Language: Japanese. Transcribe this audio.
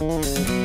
Mm-hmm.